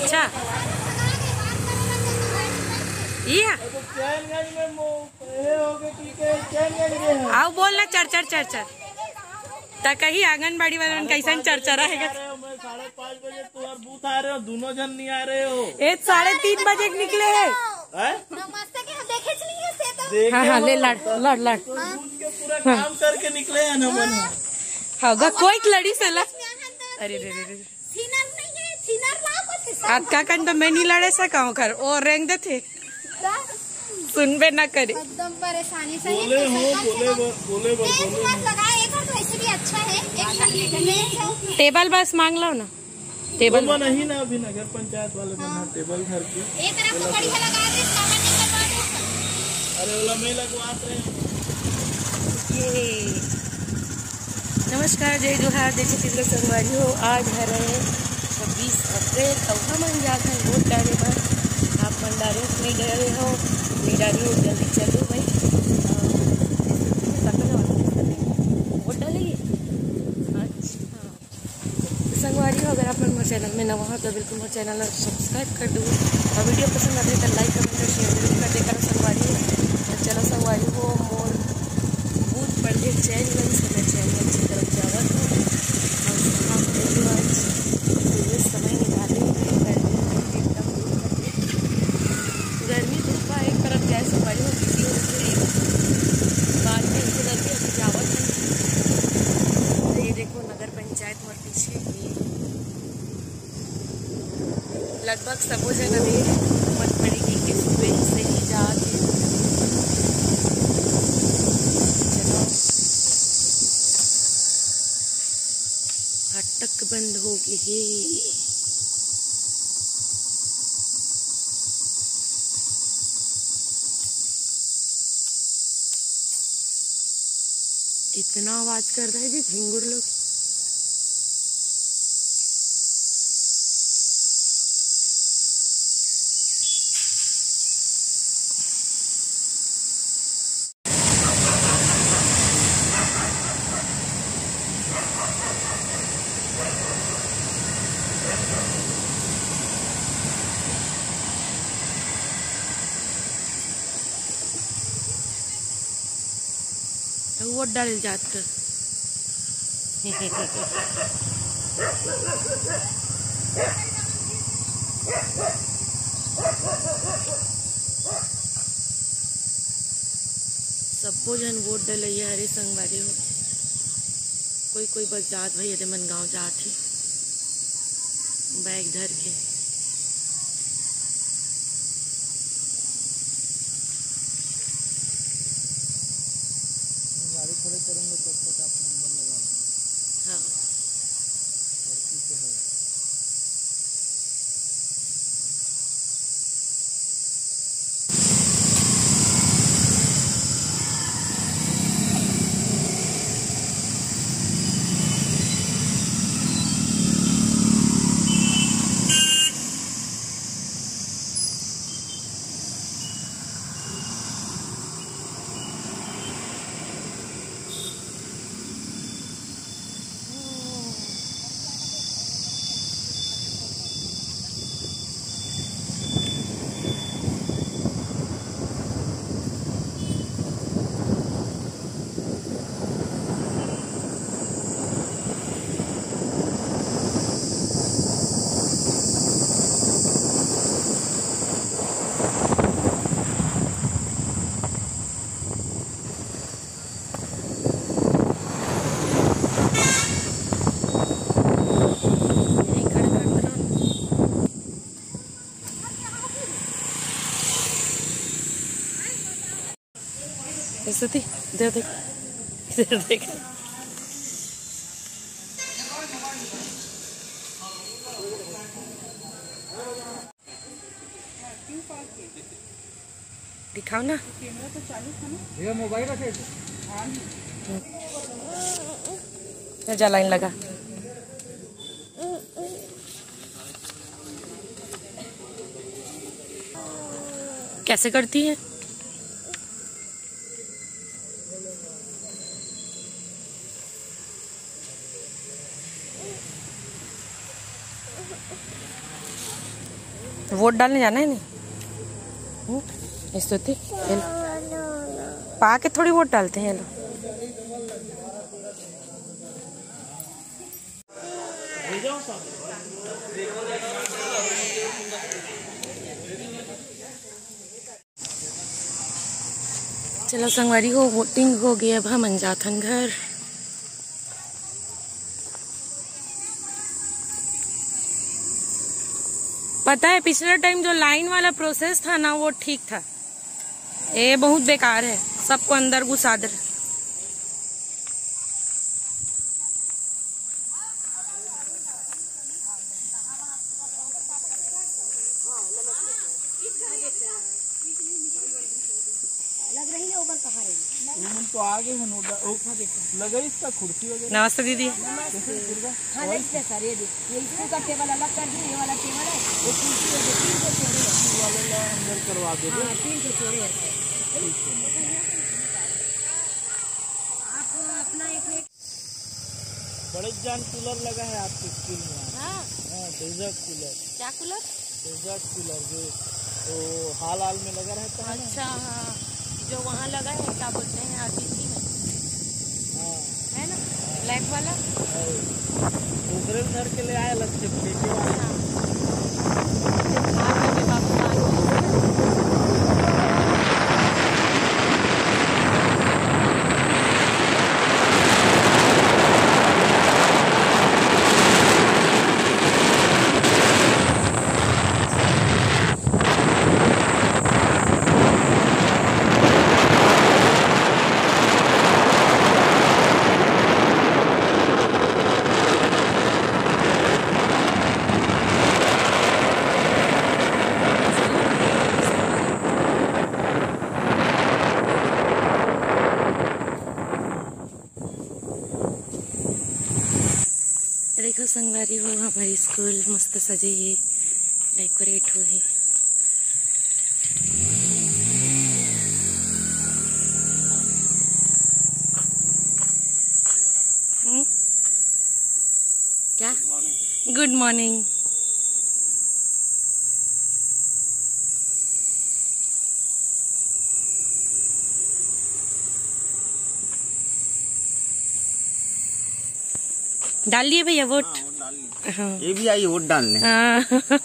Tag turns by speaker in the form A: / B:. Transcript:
A: अच्छा।
B: में मो- हो है में है
A: आओ बोल ना चर चर चर चर त कही आंगनबाड़ी वाले मन कैसन चर्चा रहेगा
B: हो। साढ़े पाँच बजे तुम्हारे बूथ आ रहे हो दोनों जन नहीं आ रहे हो
A: एक साढ़े तीन बजे निकले है।
B: हैं?
C: नमस्ते के हम देखे छलिए से तो
A: हाँ हाँ ले लड़ लड़ लड़।
B: तो बूथ के पूरा काम करके निकले हैं ना मन
A: हाँ गा कोई लड़ी से
C: तो
A: अरे आज का कन तो मैं नहीं लड़े सका हूँ घर और रेंग दे थे। सुनबे ना करे।
C: एकदम परेशानी से
B: बोले हो बोले बोले बोले
C: लगाए एक और तो ऐसे भी अच्छा है एक
A: टेबल बस मांग लो ना। टेबल
B: नहीं ना अभी नगर पंचायत वाले बना टेबल घर के।
C: एक तरफ़ तो बढ़िया लगा दे सामान निकलवा दे।
B: अरे वाला मैं लगवाते हैं।
A: ये नमस्कार जय जोहार। जय छत्तीसगढ़ संगवारी हो आज है। रहे छब्बीस अप्रैल तो हम जाते हैं वोट डाले पर आप मन डाले नहीं डरे हो नहीं डाली हो जल्दी चलो भाई वोट डालेंगे अच्छा संगवारी हो अगर आप मेरे चैनल में नवा हो तो बिल्कुल मेरे चैनल को सब्सक्राइब कर दो और वीडियो पसंद आते तो लाइक कमेंट और शेयर ज़रूर कर देकर संगवारी चलो संगवारी हो मोर बूथ पर जे चैनगंज से मैं चैनगंज की तरफ़ जावत हूँ और यहाँ पे जो आज पूरे समय निकाले हुए हैं, गर्मी में एकदम दूर तक। गर्मी धूप का एक तरफ़ गैस हमारी हो बिज़ी हो गई बाद में इसे करके अभी जावत है तो ये देखो नगर पंचायत और पीछे ये लगभग सबो जगह भी मत पड़ेगी कि सुबह से ही जाके। फाटक बंद हो गई है इतना आवाज़ कर रहा है जी झिंगुर लोग। तो वोट डाल जात। सबको जन वोट डलैया हरे संगवारी हो। कोई कोई बस जात भैया मन गाँव जात बैग धर के।
B: खड़े करेंगे तब तक आप नंबर लगा
A: हाँ यहीं खड़े करते रहो थी इधर देख। इधर देख। दिखाओ ना।
B: ये मोबाइल रखे।
A: जा लाइन लगा। कैसे करती है? वोट डालने जाना है नहीं? हम्म, स्तुति ये पा के थोड़ी वोट डालते हैं लोग चलो संगवारी हो वोटिंग हो गई अब हम जाथन घर। पता है, पिछले टाइम जो लाइन वाला प्रोसेस था ना, वो ठीक था। ये बहुत बेकार है। सबको अंदर घुसा दे।
B: रूम तो आगे है लगा इसका कुर्सी वगैरह।
A: नमस्ते दीदी।
D: हाँ नहीं सर ये ये स्कूल का टेबल अलग कर दिए ये वाला टेबल है। ये कुर्सी है। तीन को छोड़े हैं
B: अंदर करवा दे।
D: हाँ तीन को छोड़े आप अपना एक एक
B: बड़े जान कूलर लगा है आपके स्कूल में।
A: हाँ।
B: हाँ डेजर्ट कूलर।
A: क्या कूलर?
B: डेजर्ट कूलर जो तो हाल हाल में लगा रहता है
A: अच्छा हाँ। जो वहाँ लगा है क्या बोलते हैं आरटीसी में।
B: हाँ।
A: है ना? ब्लैक वाला?
B: दूसरे घर के लिए आया अलग
A: संगवारी हो हमारी स्कूल मस्त सजे है डेकोरेट हुए है। क्या? गुड मॉर्निंग डाल लिए भैया वोट? हाँ, हाँ।
E: ये भी आई वोट डालने।
A: हाँ।